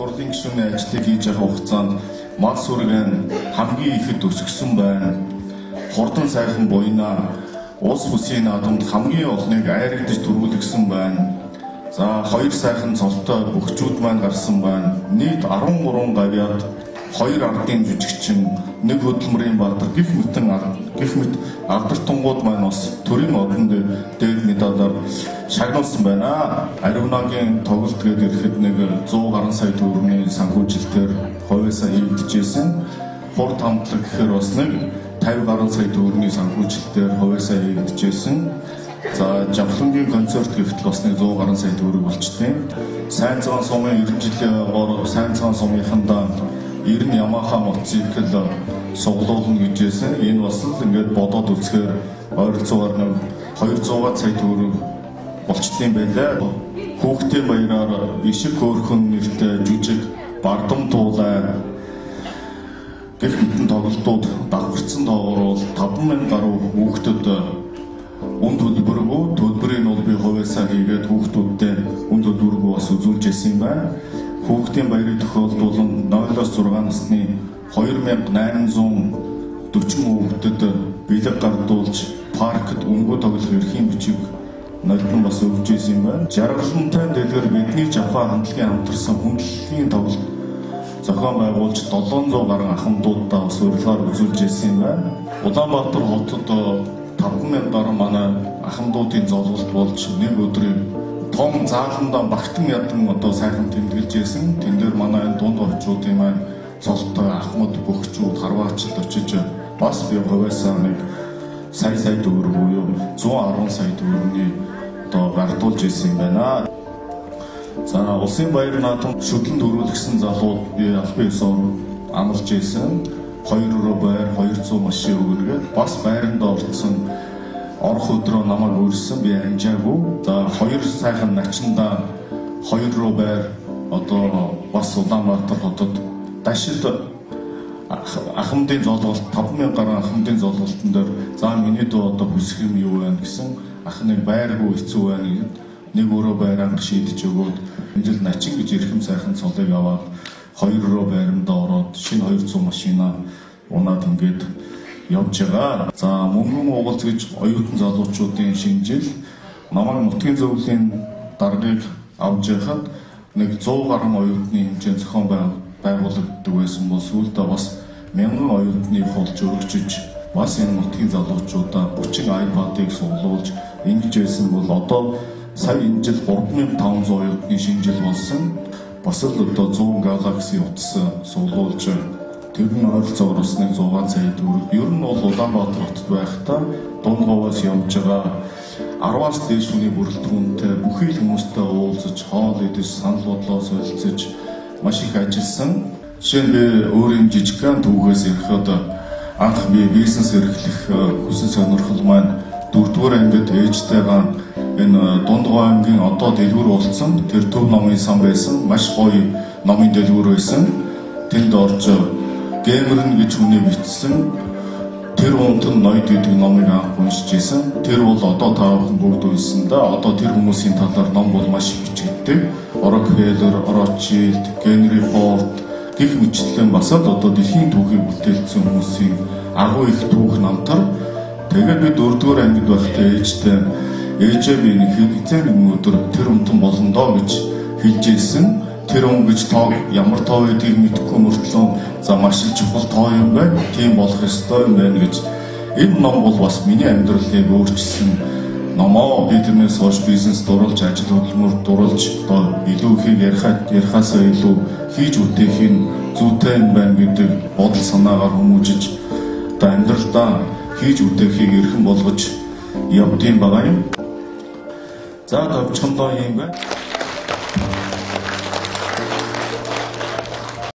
хурлын гишүүний ажлыг хийж байгаа хугацаанд мал сүргэн хамгийн ихэд өсгсөн байна. Хурдан сайхан буйнаа улс бүсийн наадамд хамгийн олныг айрагдаж төрүүлгсэн байна. За хоёр сайхан цолтой бөхчүүд маань гарсан байна. Нийт 13 гавьяат хоёр ардын жүжигчин нэг хөдөлмөрийн баатар гих мэтэн гих мэт алдартунгууд маань бас төрийн одон дээр медалаар шагнуулсан байна. Аривнагийн тоглолт гээд ирэхэд нэг 100 бас нэг 50 гаруй сая төгрөгийн санхүүжилтээр хувьяасаа хийгдэжсэн. За жавхлангийн концерт бас нэг 100 гаруй сая төгрөг болчтой. Сайн цагаан сумын 90 жилийн гоор сайн цагаан сумынхандаа ер нь Yamaha мотоцикл суглуулна гэжсэн. Энэ бас л ингээд бодоод үзэхээр ойролцоогоор нэг 200 сая төгрөг болчтой юм байлаа. Хүүхдийн баяраар ишиг хөөрхөн нэртэй жүжиг бардам туулай гэх мэтэн тоглолтууд давхарцсан доогоор 5000 гаруй хүүхдэд үн төлбөргөө төлбөрийг бол би хувьяасаа хийгээд хүүхдүүдтэй үн төлбөргөө бас үзүүлж ирсэн байна хүүхдийн баярын тохиолдуулан 0-6 насны 2840 хүүхдэд бэлэг гардуулж паркт өнгөө тоглох эрхийн бичиг ноёдон бас өгч ирсэн байна. Жаргалантай дэлгэр бидний Жапан хамтлагийн хамтарсан хүндлэлийн тоглолт зохион байгуулж 700 гаруй ахмадуудаа бас урьдчилан үзүүлж ирсэн байна. Улаанбаатар хотод 5000 гаруй манай ахмадуудын золголт болж нэг өдрийн том зааландаа багтан ядан одоо сайхан тэмдэглэж байсан. Тэн дээр манай дунд орчуудын маань цолтой ахмад бөхчүүд харваачд очиж бас би хувьяасаа нэг сая сая төгрөг буюу 110 сая төгрөгийн одоо гардуулж ирсэн байна. За улсын баяр наадам шүтлэн дөрүүлгсэн залууд би албан ёсоор амлаж ирсэн. 2 байр 200 машин өгөргээд бас байранд орсон орох өдрөө намайг өөрсөн би амжаагүй. За хоёр сайхан начинда хоёр руу байр одоо бас Улаанбаатар хотод дашид ахмадын золголт 5000 гаруй ахмадын золголтын дээр за миний дөө одоо хүсэх юм юу вэ гэсэн ах нэг байргүй хэцүү байна гэд нэг өөрөө байраа шийдэж өгөөд энэ начин гэж ирэхэм сайхан цолыг аваад хоёр руу байрамдаа ороод шинэ 200 машина унаад ингээд явж байгаа. За мөнгөн уугалц гэж оюутан залуучуудын шинжил намайг нутгийн зөвлөлийн даргаыг авч яхад нэг 100 гаруй оюутны хэмжээнд зохион байгуулагддаг байсан бол сүүлдээ бас мянган оюутныг холж өргөжж бас энэ нутгийн залуучуудаа 30 iPad-ыг суглуулж ингэж байсан бол одоо сая энэ жил 3500 оюутны шинжил болсон. Бас л одоо 100 Galaxy утас суглуулж тэрэн ойролцоогоор бас нэг 6 сая төгрөг. Ер нь бол Улаанбаатар хотод байхдаа Дундгаваас явж байгаа 10-аас дээш хүний бүрэлдэхүүнтэй бүхий л хүмүүстэй уулзаж, хоол идэж, санал бодлоо солилцож маш их ажилласан. Жишээ нь би өөрийн жижигхэн түүхээс ирэхэд анх би бизнес эрхлэх хүсэл сонирхол маань дөрөвдүгээр ангид ээжтэйгээ энэ Дундгой аймгийн одоо дэлгүүр уулцсан тэр төв номын сан байсан. Маш гоё номын дэлгүүр байсан. Тэнд орж Гэмерн гэж хүний бичсэн тэр унтан ноёд гэдэг номыг анх уншиж исэн. Тэр бол одоо та бүхэн бүгд да. Одоо тэр хүмүүсийн талаар ном бол маш их бичигддэг. Рокфеллер, Ротшильд, Генри Форд гих мэтлэн бас л одоо дэлхийн түүхийг бүтээлсэн хүмүүсийн агуу их түүх намтар. Тэгээд би дөрөвдүгээр ангид байхдаа ээжтэй ээжээ би нэг хэвцээ нэг өдөр тэр унтан болно доо гэж хэлж ирсэн тэр он гэж тоо ямар тоо байдгийг мэдэхгүй мөртлөө. За маш их чухал тоо юм байна. Тийм болох ёстой юм байна гэж. Энэ ном бол бас миний амьдралыг өөрчилсөн номоо би тэрнээс хойш бизнес дурлж ажил хөдөлмөр дурлж одоо илүү их ярихаа ярихаасаа илүү хийж үтээх нь зүйтэй юм байна гэдэг бодол санаагаар хүмүүжиж одоо амьдралдаа хийж үтэхийг эрхэм болгож явдсан байгаа юм. За товчхондоо юм байна.